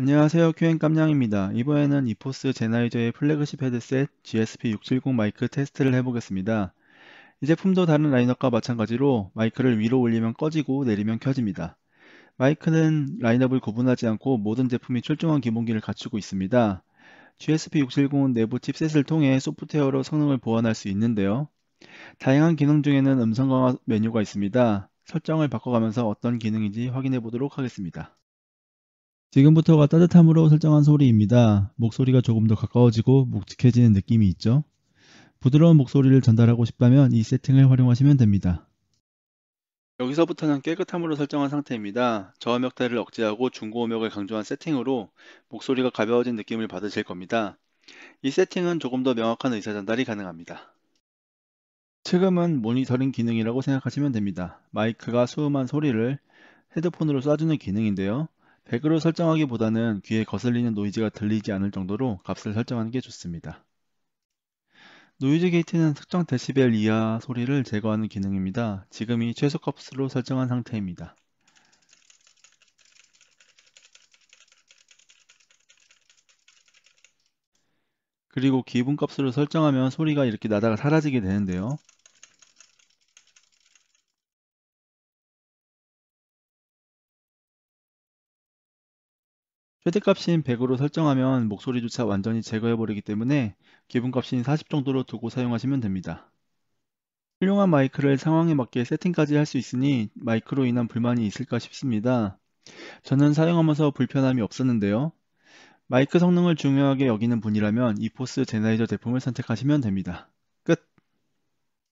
안녕하세요. QM 깜냥입니다. 이번에는 이포스 젠하이저의 플래그십 헤드셋 GSP670 마이크 테스트를 해보겠습니다. 이 제품도 다른 라인업과 마찬가지로 마이크를 위로 올리면 꺼지고 내리면 켜집니다. 마이크는 라인업을 구분하지 않고 모든 제품이 출중한 기본기를 갖추고 있습니다. GSP670은 내부 칩셋을 통해 소프트웨어로 성능을 보완할 수 있는데요. 다양한 기능 중에는 음성 강화 메뉴가 있습니다. 설정을 바꿔가면서 어떤 기능인지 확인해 보도록 하겠습니다. 지금부터가 따뜻함으로 설정한 소리입니다. 목소리가 조금 더 가까워지고 묵직해지는 느낌이 있죠? 부드러운 목소리를 전달하고 싶다면 이 세팅을 활용하시면 됩니다. 여기서부터는 깨끗함으로 설정한 상태입니다. 저음역대를 억제하고 중고음역을 강조한 세팅으로 목소리가 가벼워진 느낌을 받으실 겁니다. 이 세팅은 조금 더 명확한 의사 전달이 가능합니다. 측음은 모니터링 기능이라고 생각하시면 됩니다. 마이크가 수음한 소리를 헤드폰으로 쏴주는 기능인데요. 100으로 설정하기보다는 귀에 거슬리는 노이즈가 들리지 않을 정도로 값을 설정하는 게 좋습니다. noise gate는 특정 데시벨 이하 소리를 제거하는 기능입니다. 지금이 최소 값으로 설정한 상태입니다. 그리고 기본 값으로 설정하면 소리가 이렇게 나다가 사라지게 되는데요. 최대값인 100으로 설정하면 목소리조차 완전히 제거해버리기 때문에 기본값인 40 정도로 두고 사용하시면 됩니다. 훌륭한 마이크를 상황에 맞게 세팅까지 할 수 있으니 마이크로 인한 불만이 있을까 싶습니다. 저는 사용하면서 불편함이 없었는데요. 마이크 성능을 중요하게 여기는 분이라면 이포스 제나이저 제품을 선택하시면 됩니다.